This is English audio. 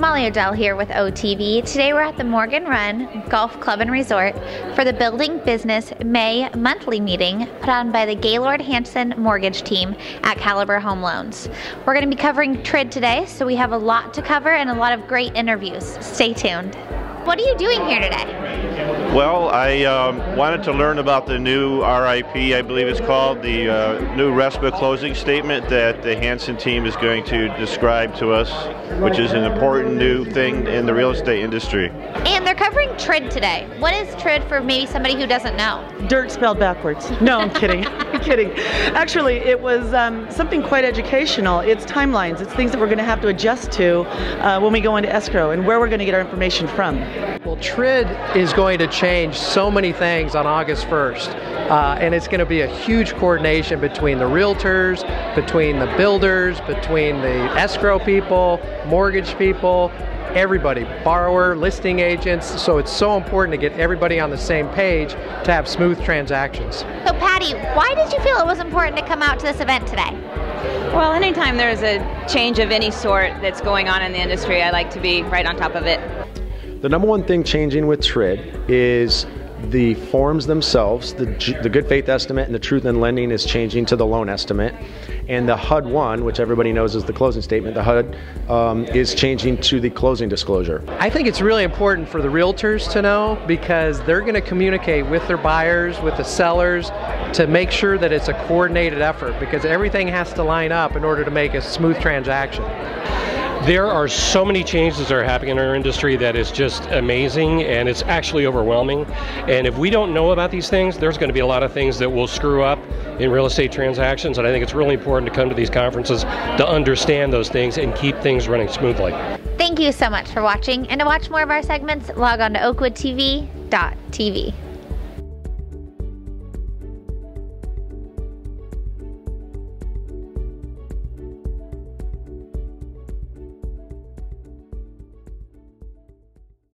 Molly Odell here with OTV. Today we're at the Morgan Run Golf Club and Resort for the Building Business May monthly meeting put on by the Gaylord Hansen Mortgage Team at Caliber Home Loans. We're going to be covering TRID today, so we have a lot to cover and a lot of great interviews. Stay tuned. What are you doing here today? Well, I um, wanted to learn about the new RIP, I believe it's called, the uh, new RESPA closing statement that the Hansen team is going to describe to us, which is an important new thing in the real estate industry. And they're covering TRID today. What is TRID for maybe somebody who doesn't know? Dirt spelled backwards. No, I'm kidding. Kidding. Actually, it was um, something quite educational. It's timelines. It's things that we're going to have to adjust to uh, when we go into escrow and where we're going to get our information from. Well, TRID is going to change so many things on August 1st, uh, and it's going to be a huge coordination between the realtors, between the builders, between the escrow people, mortgage people, everybody, borrower, listing agents. So it's so important to get everybody on the same page to have smooth transactions. So, Patty, why did you feel it was important to come out to this event today? Well, anytime there's a change of any sort that's going on in the industry, I like to be right on top of it. The number one thing changing with TRID is the forms themselves, the, the good faith estimate and the truth in lending is changing to the loan estimate. And the HUD 1, which everybody knows is the closing statement, the HUD um, is changing to the closing disclosure. I think it's really important for the realtors to know because they're going to communicate with their buyers, with the sellers, to make sure that it's a coordinated effort because everything has to line up in order to make a smooth transaction. There are so many changes that are happening in our industry that is just amazing and it's actually overwhelming. And if we don't know about these things, there's going to be a lot of things that will screw up in real estate transactions. And I think it's really important to come to these conferences to understand those things and keep things running smoothly. Thank you so much for watching. And to watch more of our segments, log on to oakwoodtv.tv.